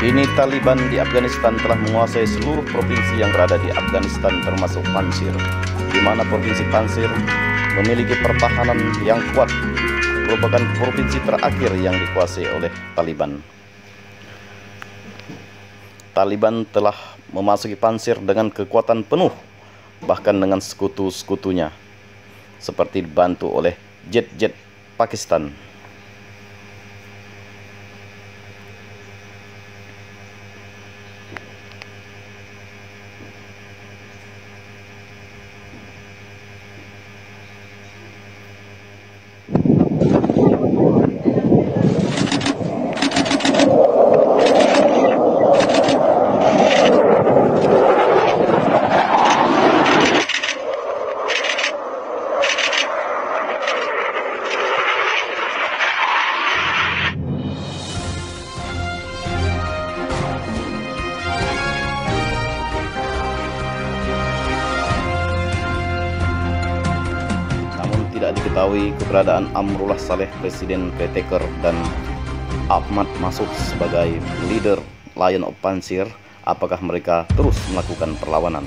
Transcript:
Kini Taliban di Afghanistan telah menguasai seluruh provinsi yang berada di Afghanistan termasuk Pansir, di mana provinsi Pansir memiliki pertahanan yang kuat, merupakan provinsi terakhir yang dikuasai oleh Taliban. Taliban telah memasuki Pansir dengan kekuatan penuh, bahkan dengan sekutu-sekutunya, seperti dibantu oleh jet-jet Pakistan. Tidak diketahui keberadaan Amrullah Saleh Presiden Peteker dan Ahmad Masuk sebagai leader Lion of Pansir apakah mereka terus melakukan perlawanan